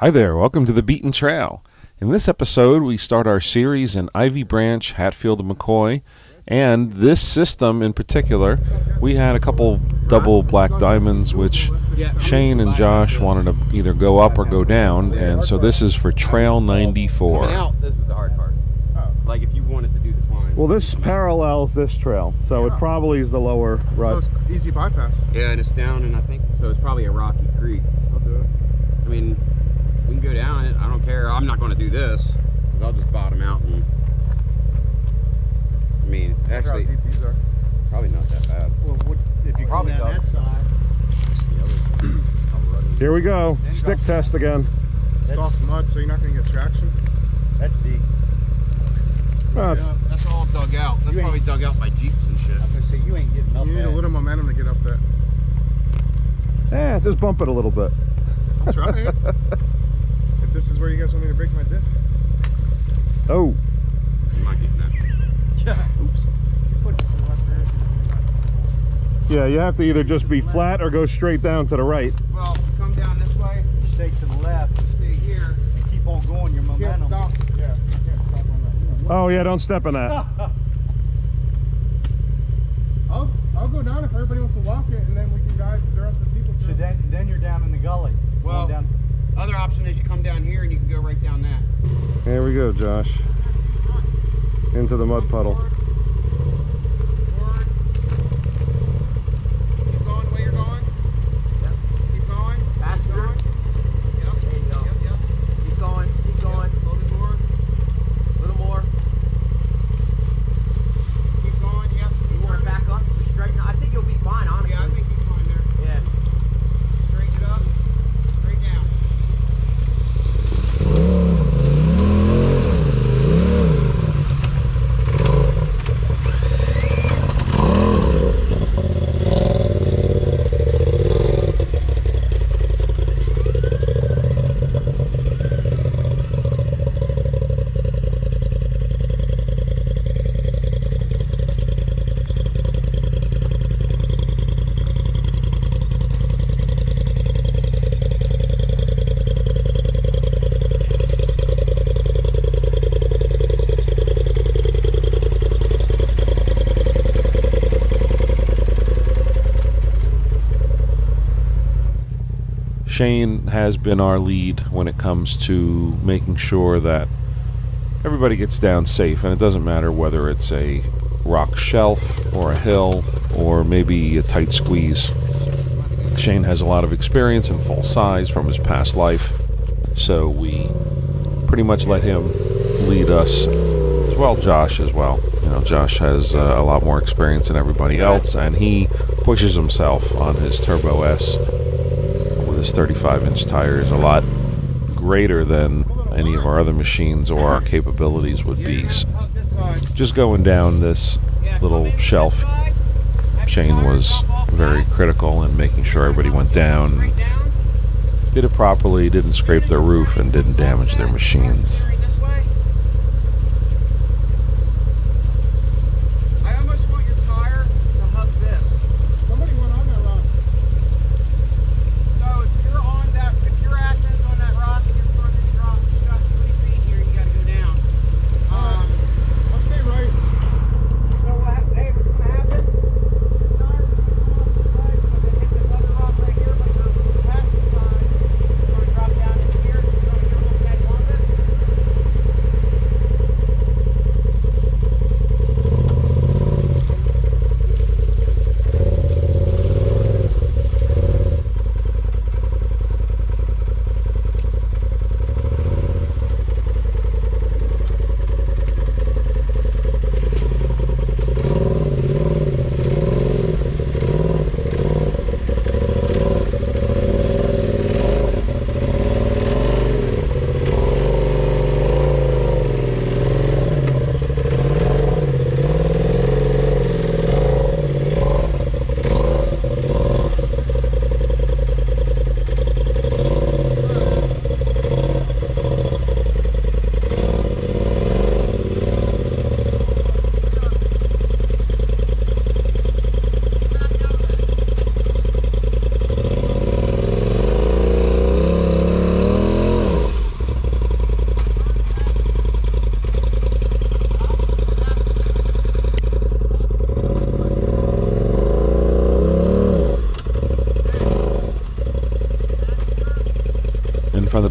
Hi there, welcome to the Beaten Trail. In this episode, we start our series in Ivy Branch, Hatfield, and McCoy. And this system in particular, we had a couple double black diamonds, which Shane and Josh wanted to either go up or go down. And so this is for Trail 94. out, this is the hard part. Like if you wanted to do this line. Well, this parallels this trail, so it probably is the lower So it's easy bypass. yeah, and it's down, and I think so. It's probably a rocky creek. I'll do it. I mean, we can go down it. I don't care. I'm not going to do this because I'll just bottom out and. I mean, Look how actually, deep these are. probably not that bad. Well, what, if you come Probably down that side, That's the other thing. How rutty. Here we go. Stick test again. It's soft mud, so you're not going to get traction. that's deep. Oh, Yeah, that's all dug out. That's probably dug out by jeeps and shit. I was gonna say you ain't getting up You need a little momentum to get up that. Yeah, just bump it a little bit. I'll try it. if this is where you guys want me to break my diff. Oh, I'm not getting that. Yeah. Oops. You put it to the left rear, so yeah, you have to either just be flat or go straight down to the right. Well, if you come down this way, You stay to the left stay here. and keep on going. Your you can't momentum. stop. Yeah, you can't stop on that. Oh, yeah, don't step in that. I'll, I'll go down if everybody wants to walk it, and then we can guide the rest of the people So then, then you're down in the gully. Well- down. Other option is you come down here and you can go right down that. Here we go, Josh. Into the mud puddle. Forward. Keep going the way you're going. Yep. Keep going. Faster. Keep going. Yep. There you go. Yep, yep. Keep going, keep going. Yep. A little bit more. A little more. Keep going. Yep. You want to back up to straighten. I think you'll be fine, honestly. Yeah, I think he's fine there. Yeah. Straighten it up. Straight down. Shane has been our lead when it comes to making sure that everybody gets down safe, and it doesn't matter whether it's a rock shelf or a hill or maybe a tight squeeze. Shane has a lot of experience in full size from his past life, so we pretty much let him lead us, as well Josh as well. You know, Josh has uh, a lot more experience than everybody else, and he pushes himself on his Turbo S his 35 inch tire is a lot greater than any of our other machines or our capabilities would be. Just going down this little shelf. Shane was very critical in making sure everybody went down. did it properly, didn't scrape their roof, and didn't damage their machines.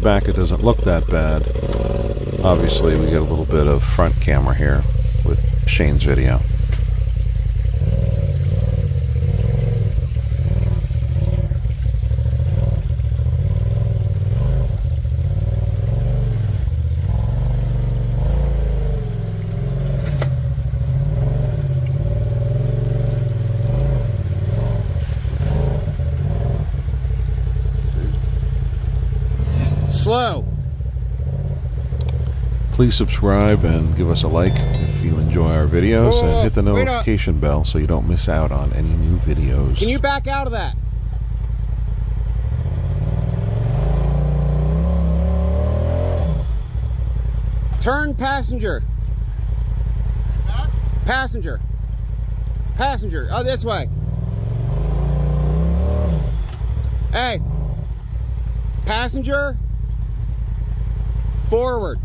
The back it doesn't look that bad. Obviously, we get a little bit of front camera here with Shane's video. Slow. Please subscribe and give us a like if you enjoy our videos Whoa, and hit the notification bell so you don't miss out on any new videos. Can you back out of that? Turn passenger. Passenger. Passenger. Oh, this way. Hey. Passenger. Forward.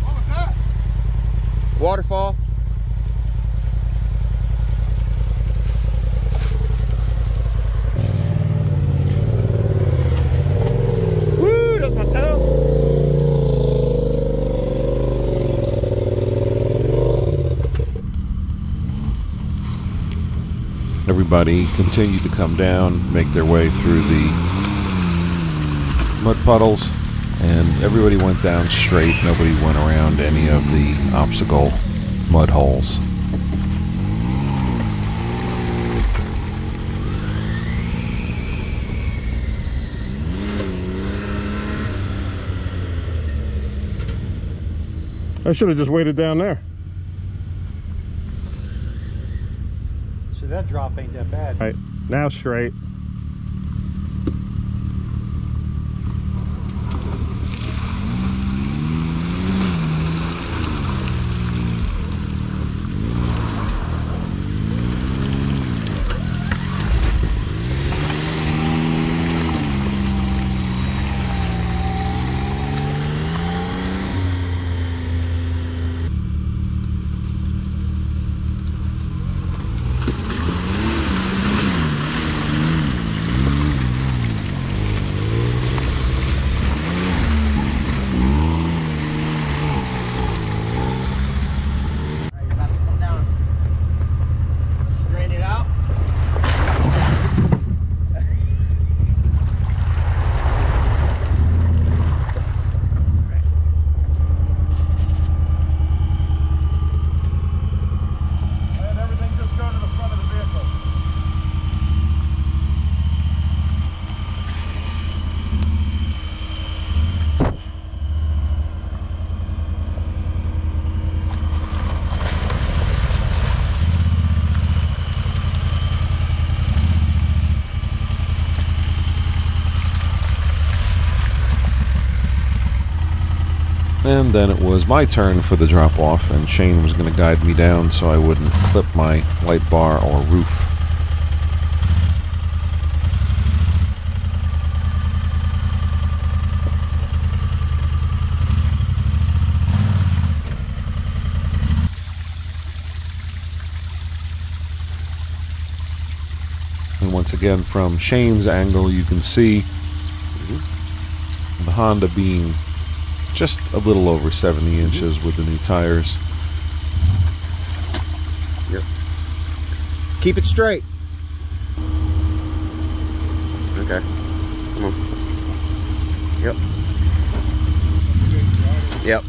What was that? Waterfall. Everybody continued to come down, make their way through the mud puddles, and everybody went down straight. Nobody went around any of the obstacle mud holes. I should have just waited down there. So that drop ain't that bad. Right, now straight. Alright, you're about to come down. Straighten it out. And everything just go to the front of the vehicle. And then it was my turn for the drop off, and Shane was going to guide me down so I wouldn't clip my light bar or roof. And once again, from Shane's angle, you can see the Honda being just a little over 70 mm-hmm. inches with the new tires. Yep. Keep it straight. Okay. Come on. Yep. Yep.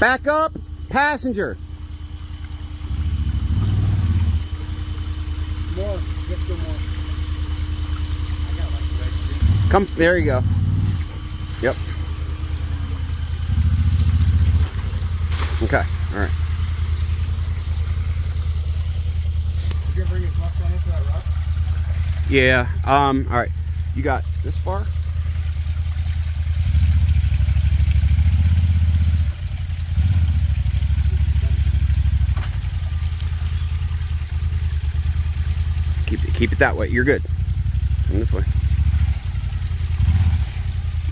Back up, passenger. More. Let's go more. Come, there you go. Yep. Okay, all right. You bring his left front into that rock? Yeah, um, all right. You got this far? Keep it, keep it that way. You're good. Come this way.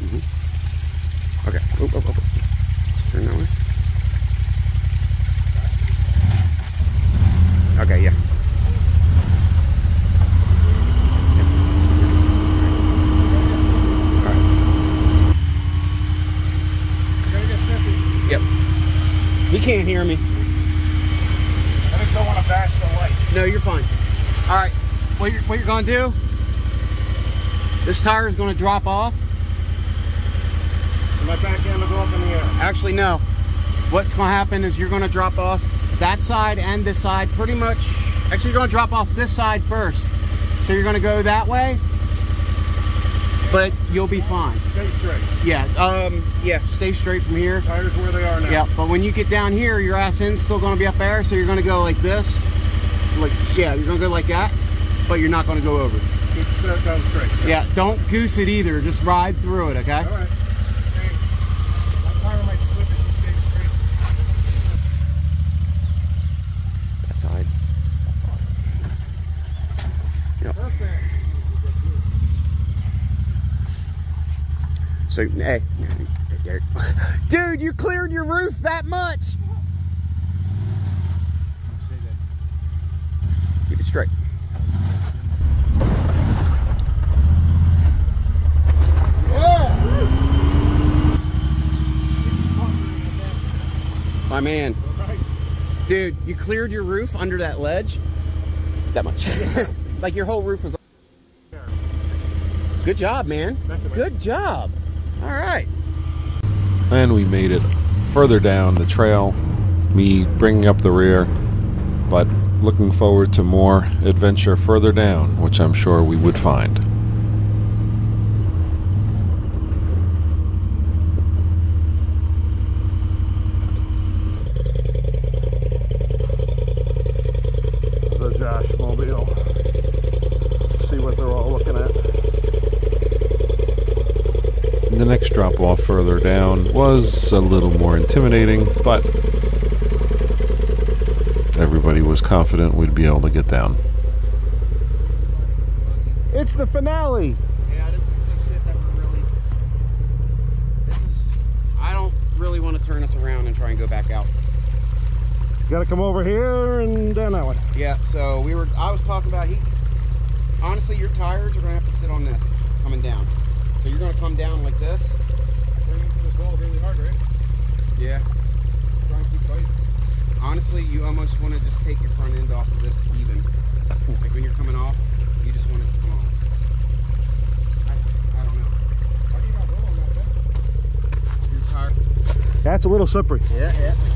Mhm. Okay. Oop, oop, oop, oop. Turn that way. Okay, yeah. He can't hear me. I just don't want to bash the light. No, you're fine. All right. What you're, what you're going to do, this tire is going to drop off. My back end will go up in the air. Actually, no. What's going to happen is you're going to drop off that side and this side pretty much. Actually, you're going to drop off this side first. So you're going to go that way, but you'll be fine. Stay straight. Yeah, um, yeah, stay straight from here. Tires where they are now. Yeah, but when you get down here, your ass end's still going to be up there, so you're going to go like this. Like, yeah, you're going to go like that, but you're not going to go over. Keep straight down straight. Yeah, don't goose it either. Just ride through it, okay? All right. Hey, my tire might slip if you stay straight. That side. Perfect. So, hey. Dude, you cleared your roof that much. Keep it straight. My man. Dude, you cleared your roof under that ledge? That much. like your whole roof was. Good job, man. Good job. All right. And we made it further down the trail, me bringing up the rear, but looking forward to more adventure further down, which I'm sure we would find. The Josh Mobile. See what they're all looking at. The next drop off further down was a little more intimidating, but everybody was confident we'd be able to get down. It's the finale. Yeah, this is the shit that we're really. This is. I don't really want to turn us around and try and go back out. You Gotta come over here and down that way. Yeah, so we were. I was talking about he. Honestly, your tires are gonna have to sit on this coming down. So you're gonna come down like this. Turn into the ball really hard, right? Yeah. Try and keep tight. Honestly, you almost want to just take your front end off of this even. Like when you're coming off, you just want it to come off. I, I don't know. Why do you not roll on that bed? Your tire. That's a little slippery. Yeah, yeah.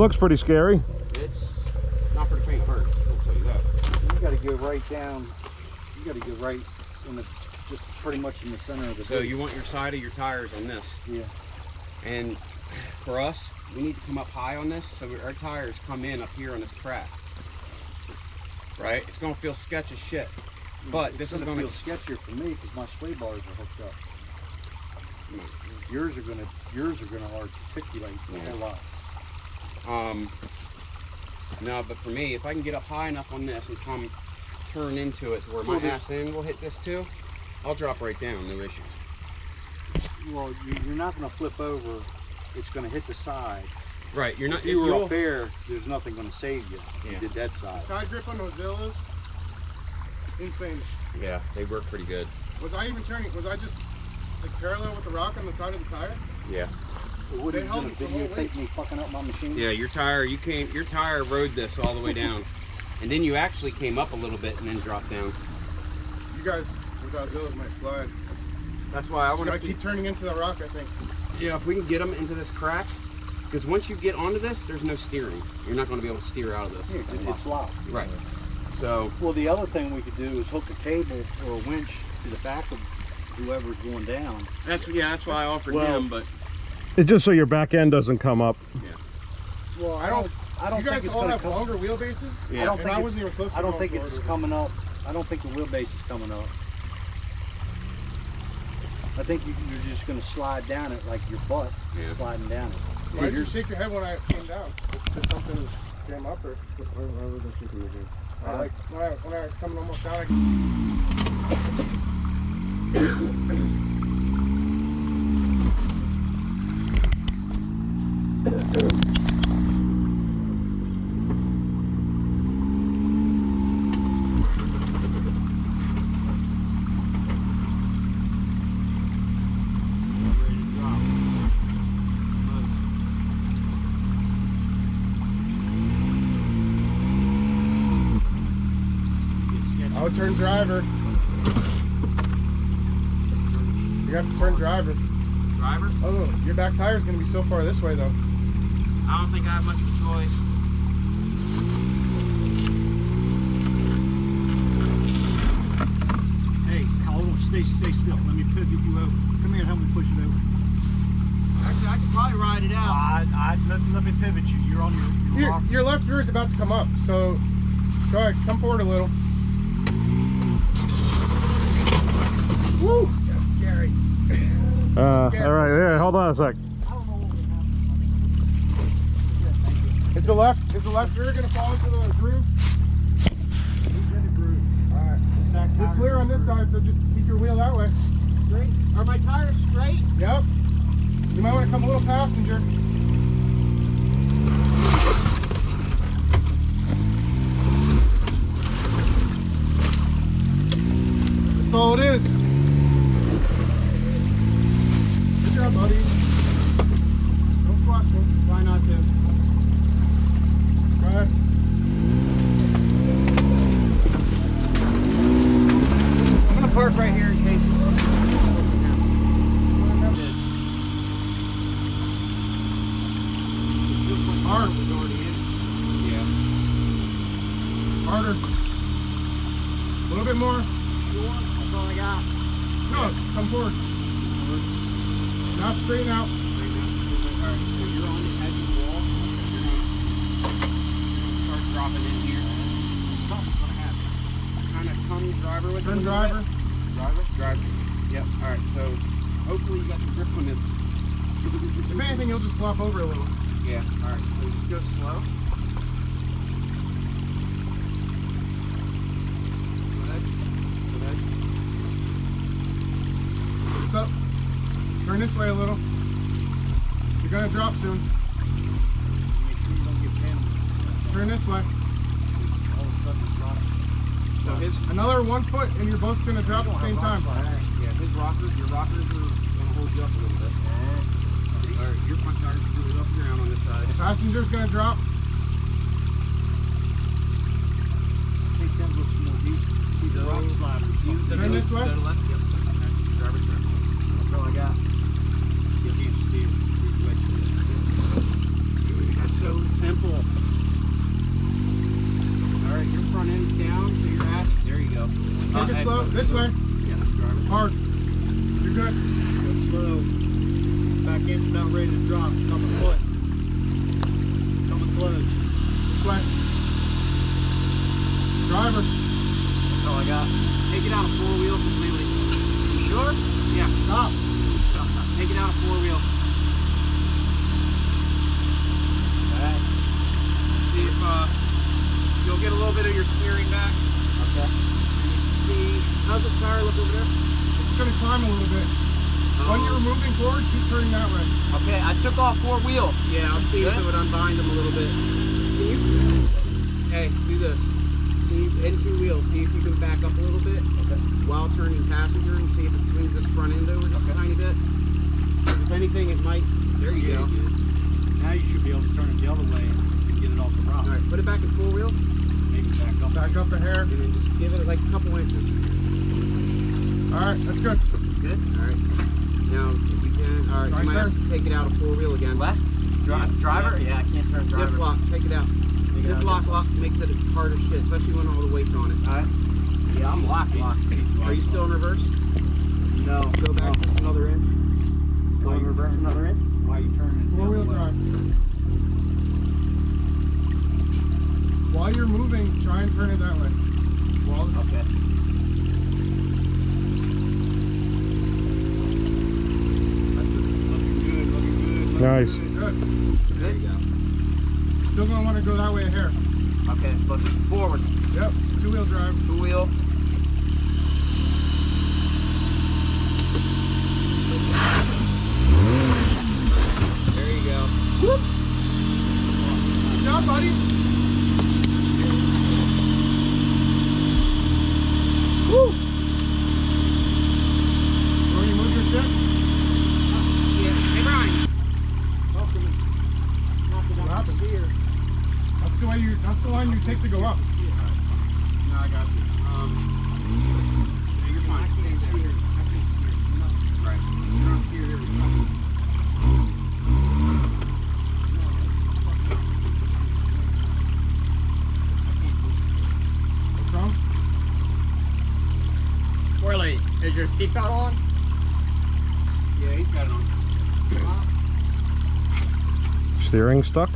Looks pretty scary. It's not for the faint heart. I'll tell you that. You gotta go right down, you gotta go right in the, just pretty much in the center of the So boot. you want your side of your tires on this. Yeah. And for us, we need to come up high on this so our tires come in up here on this crack. Right? It's gonna feel sketch as shit. But It's this is gonna gonna feel sketchier for me because my sway bars are hooked up. Mm. Yours are gonna, yours are gonna articulate a Yeah. whole lot. Um, no, but for me, if I can get up high enough on this and come turn into it to where my Well, ass end will hit this too, I'll drop right down, no issue. Well, you, you're not gonna flip over, it's gonna hit the sides. Right, you're not. If you were you'll- up there, there's nothing gonna save you. Yeah. You did that The side. side grip on those Zillas, insane. Yeah, they work pretty good. Was I even turning? Was I just like parallel with the rock on the side of the tire? Yeah. What are They you held gonna it the whole videotape me fucking up my machine? Yeah, your tire, you came, your tire rode this all the way down, and then you actually came up a little bit and then dropped down. You guys, without Zillas might slide. That's why I I want want to to keep turning into the rock. I think. Yeah, if we can get them into this crack, because once you get onto this, there's no steering. You're not going to be able to steer out of this. Yeah, it- it's locked. Right. So Well, the other thing we could do is hook a cable or a winch to the back of whoever's going down. that's yeah, that's why I offered Well- him. But It's just so your back end doesn't come up. Yeah. Well, I don't- I don't you guys think it's all have come. longer wheelbases. Yeah. I don't think I it's, wasn't even close I don't think it's coming up. I don't think the wheelbase is coming up. I think you, you're just gonna slide down it like your butt is Yeah. sliding down it. Why did you shake your head when I came down? Did something came up or? I was shaking like when I when I was coming almost down. I, I would turn driver. You have to turn driver. driver, Oh, your back tire is going to be so far this way though. I don't think I have much of a choice. Hey, hold on, stay, stay still. Let me pivot you over. Come here and help me push it over. Actually, I could probably ride it out. I, I, let, let me pivot you. You're on your, your Your, rock. your left rear is about to come up, so go ahead, come forward a little. Woo! That's scary. Uh, all right, yeah, hold on a sec. Is the left is the left rear gonna fall into the groove? Alright. You're clear on this side, so just keep your wheel that way. Straight. Are my tires straight? Yep. You might want to come a little passenger. That's all it is. Good job, buddy. Don't squash me. Try not to. You'll just flop over a little. Yeah. Alright, so just go slow. Go ahead. Go ahead. What's up? Turn this way a little. You're gonna drop soon. Make sure you don't get pinned. Turn this way. All of a sudden it's dropping. So his Another one foot, and you're both gonna drop at the same time. Yeah, his rockers, your rockers are gonna hold you up a little bit. Your front tires are off the ground on this side. The passenger's going to drop. That looks more decent. See the rock slide. You turn this way? Left. Yep. Driver's turn. That's all I got. You can't steer. That's so simple. All right, your front end's down, so your ass. There you go. Take uh, it slow. This way. Yeah, driver. Hard. You're good. Go slow. Back about ready to drop. Coming foot. Coming close. This way. Driver. That's all I got. Take it out of four wheel completely. You sure? Yeah. Stop. Stop. Stop. Take it out of four wheel. Alright. See if uh, you'll get a little bit of your steering back. Okay. See, how's this tire look over there? It's gonna climb a little bit. When you're moving forward, keep turning that way. Okay, I took off four wheel. Yeah, I'll see if it would unbind them a little bit. Can you? Hey, do this. See, in two wheels, see if you can back up a little bit okay. while turning passenger and see if it swings this front end over just a tiny bit. 'Cause If anything, it might. There you go. Now you should be able to turn it the other way and get it off the rock. All right, put it back in four wheel Maybe back up. Back up a hair. and then just give it like a couple inches. All right, that's good. Good. All right. Now, if you can, all right, Right you might have to take it out of four wheel again. What? Dri- driver? Yeah, I can't turn driver. Diff lock, take it out. Take it Diff out. lock, lock makes it hard as shit, especially when all the weight's on it. Alright. Yeah, I'm locked. Locked. Are you still in reverse? No. Go back just another inch. Go in reverse another inch? Why you turning it Four wheel drive. While you're moving, try and turn it that way. While Okay. Nice. good. Good. There you go. Still gonna want to go that way here. Okay, but just forward. Yep. Two wheel drive. Two wheel. There you go. Whoop. Good job, buddy. Woo. Want me to move your shit? Yeah. Hey, Brian. What happened? That's the you. That's the line you take to go up. No, I got you. Um, yeah, you're fine. Stay there. I can't steer. You're not- Right. You're not steered every time. What's wrong? Corley, is your seatbelt on? Yeah, he's got it on. Steering stuck?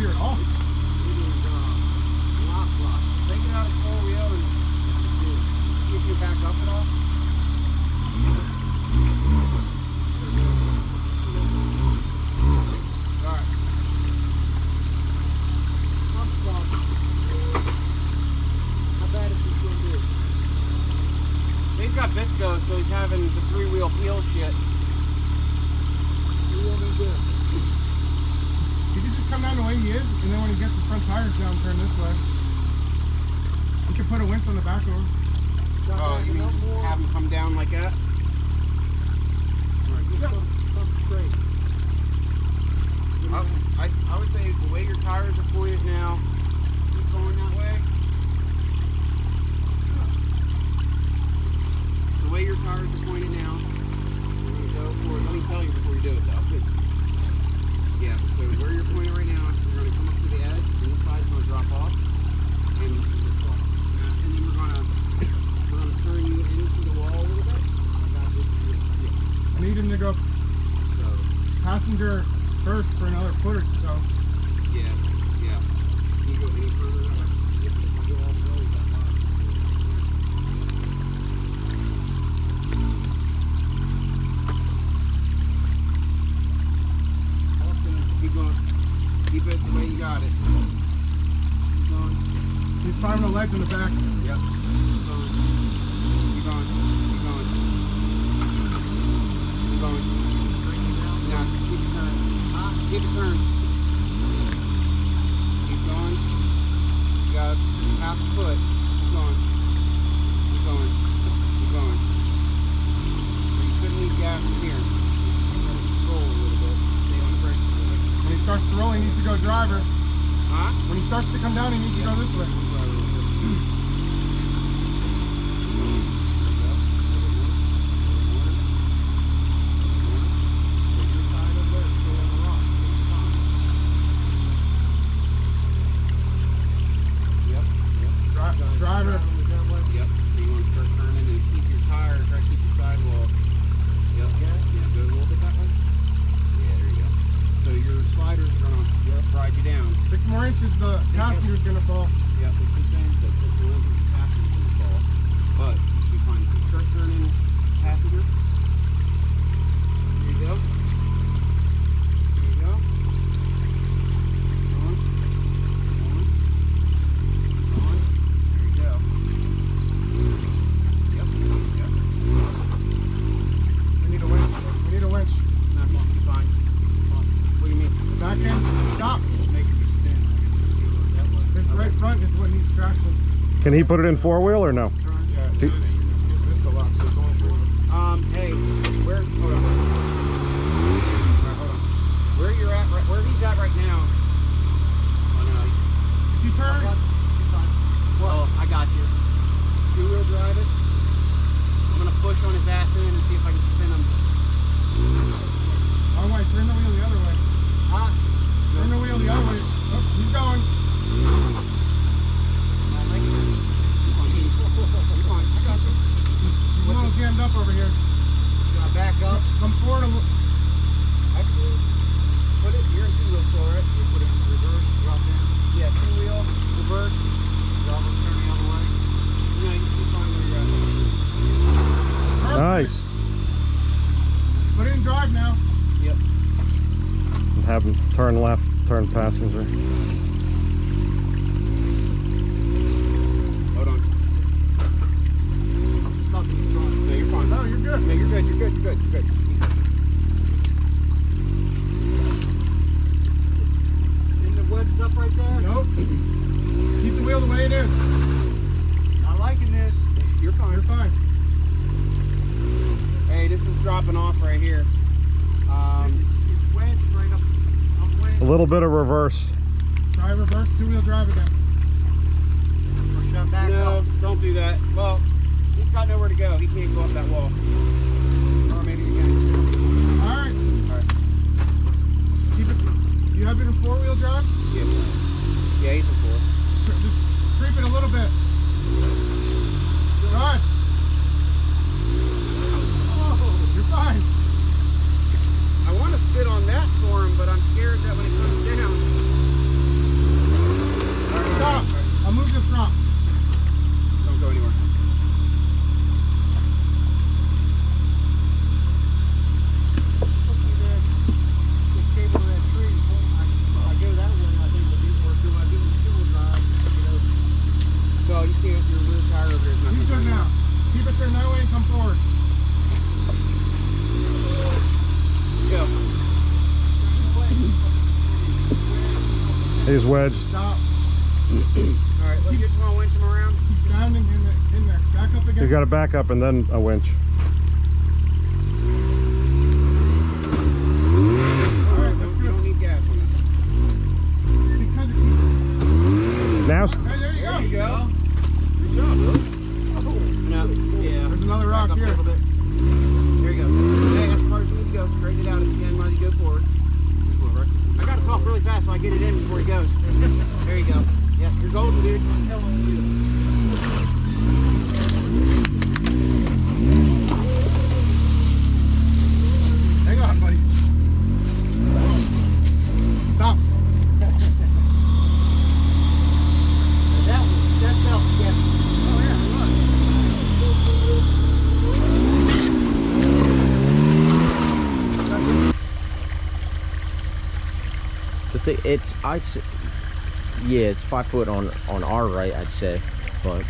You all. It is, uh, lock, lock. Take it out of four wheel and see if you back up at all. He's got visco, so he's having the three wheel peel shit. Three wheel be good. He could just come down the way he is, and then when he gets the front tires down, turn this way. You can put a winch on the back of him. Oh, you mean just have him come down like that? I, I, I would say the way your tires are pointed now, keep going that way. The way your tires are pointed now, go for it. Let me tell you before you do it though. Yeah, so where you're pointed right now, we're gonna come up to the edge, and this side's gonna drop off. And, uh, and then we're gonna, we're gonna turn you into the wall a little bit. I need him to go passenger first for another foot or so. Yeah, yeah. Can you go any further Keep it the way you got it. Keep going. He's climbing the ledge in the back. Yep. Keep going. Keep going. Keep going. Keep going. Now, keep the turn. Keep the turn. Keep going. You got half a foot. Keep going. Keep going. Keep going. So you couldn't need gas in here. Let it roll a little bit. Stay on the brakes a little bit. When he starts to roll, he needs to go driver. Huh? When he starts to come down, he needs to go this way. Can he put it in four wheel or no? Yeah, it's, it's visco lock, so it's only three. Um, hey, where, hold on. Alright, hold on. Where you're at, right, where he's at right now. Oh no, he's, If you turn, oh, I got you. Two wheel drive it. I'm gonna push on his ass in and see if I can spin him. oh wait, turn the wheel the other way. Huh? Turn the wheel the other way. Oh, he's going. I like this. Come on, come on, I got you. He's a little jammed up over here. Should I back up? Come forward a little. Actually, put it, you're in two wheel still, right? You put it in reverse, drop down. Yeah, two wheel, reverse, drop it, turn the other way. You know, you can find where you're at. Nice. Put it in drive now. Yep. Have him turn left, turn passenger. A little bit of reverse. Try reverse, two wheel drive again. push that back no, don't do that. Well, he's got nowhere to go. He can't go up that wall. Or maybe he can. Alright. Alright. Keep it. You have it in four wheel drive? Yeah. Yeah, he's in four. Just creep it a little bit. Good. Sit on that for him, but I'm scared that when it comes down. Stop. I'll move this rock. He's wedged. Stop. All right, let's just want to winch him around. Keep standing in, the, in there. Back up again. You got to back up and then a winch. Alright, You that's don't, don't need gas on this. Because it keeps. Now, Hey, there you go. There you go. Good job, Luke. No, yeah. There's another rock here. A bit. There you go. Hey, that's as far as you need to go. Straighten it out at the end you go forward. Gotta really fast so I get it in before he goes. there you go. Yeah, you're golden, dude. It's I'd say, yeah, it's five foot on on our right, I'd say, but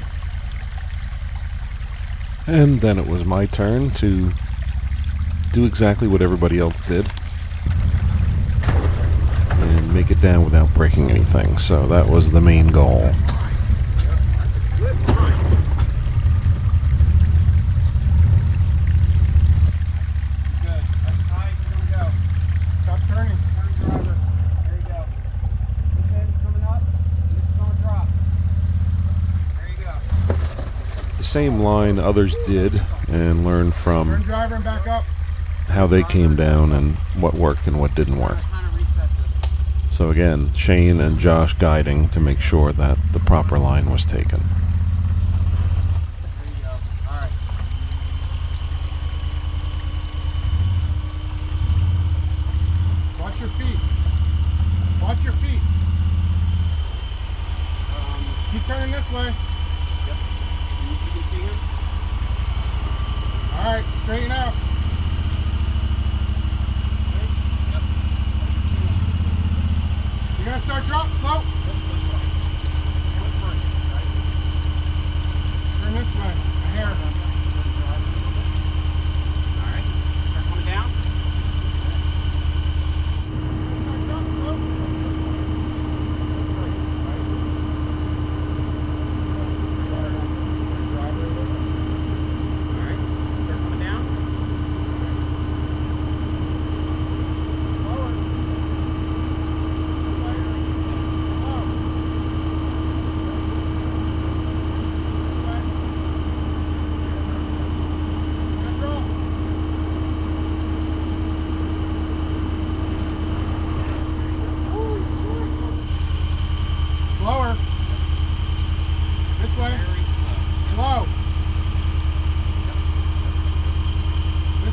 And then it was my turn to do exactly what everybody else did and make it down without breaking anything. So that was the main goal. Good. That's as high as you're gonna go. Stop turning. Turn driver. There you go. This end's coming up. and This is gonna drop. There you go. The same line others did and learn from how they came down and what worked and what didn't work. So again, Shane and Josh guiding to make sure that the proper line was taken. There you go. All right. Watch your feet. Watch your feet.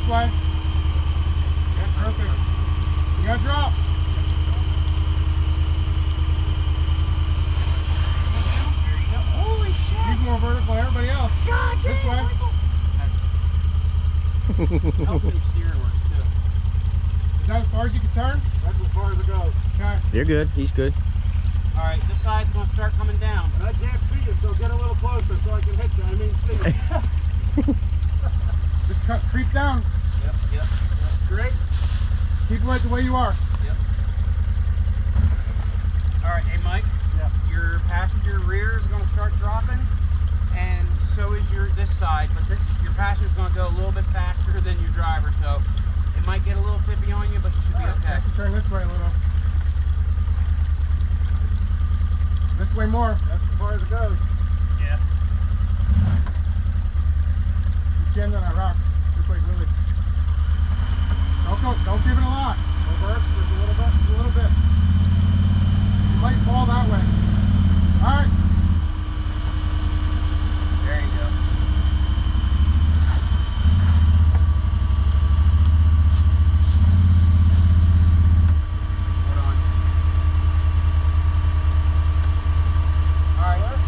way. Yeah, perfect. You gotta drop. Holy shit! He's more vertical than everybody else. God This way. Hopefully steering works too. Is that as far as you can turn? That's as far as it goes. Okay. You're good. He's good. All right, this side's gonna start coming down. I can't see you, so get a little closer so I can hit you. I mean, see you. Just cut, creep down. Yep, yep. Great. Keep it right the way you are. Yep. All right, hey Mike. Yeah. Your passenger rear is gonna start dropping, and so is your this side. But this, your passenger's gonna go a little bit faster than your driver, so it might get a little tippy on you, but you should be okay. Has turn this way a little. This way more. That's as far as it goes. Yeah. You jammed on that rock. This way, really. Don't go. Don't give it a lot. Reverse just a little bit. A little bit. You might fall that way. All right. There you go. Hold on. All right.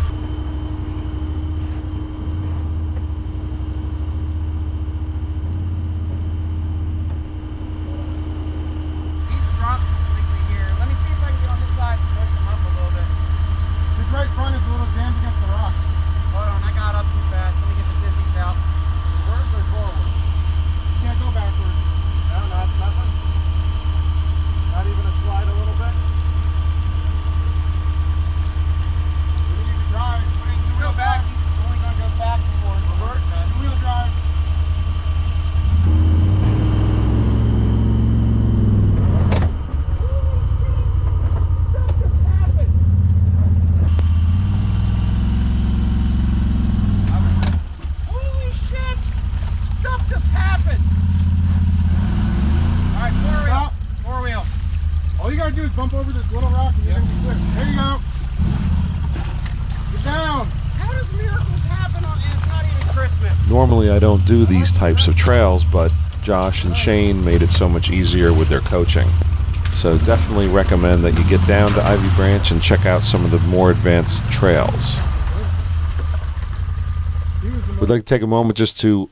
He's dropped completely here. Let me see if I can get on this side and push him up a little bit. This right front is a little jammed against the rock. Hold on, I got up too fast. Let me get the dizzies out. Reverse or forward? You can't go backwards. No, not nothing. Not even a slide a little bit. You need to drive. Put in two Go wheel back. drive. He's only gonna go back and forth. Revert. Two wheel drive. Holy shit! Stuff just happened! Alright, four wheel. Stop. Four wheel. All you gotta do is bump over this little rock and you're gonna be clear. There you go. Get down. How does miracles happen on and it's not even Christmas? I don't do these types of trails, but Josh and Shane made it so much easier with their coaching. So, definitely recommend that you get down to Ivy Branch and check out some of the more advanced trails. We'd like to take a moment just to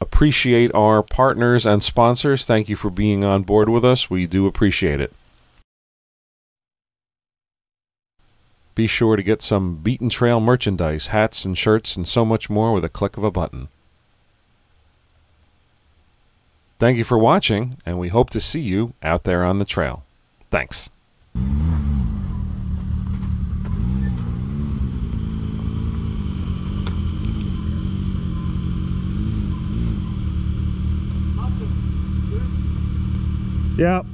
appreciate our partners and sponsors. Thank you for being on board with us. We do appreciate it. Be sure to get some Beaten Trail merchandise, hats and shirts, and so much more with a click of a button. Thank you for watching, and we hope to see you out there on the trail. Thanks. Yep.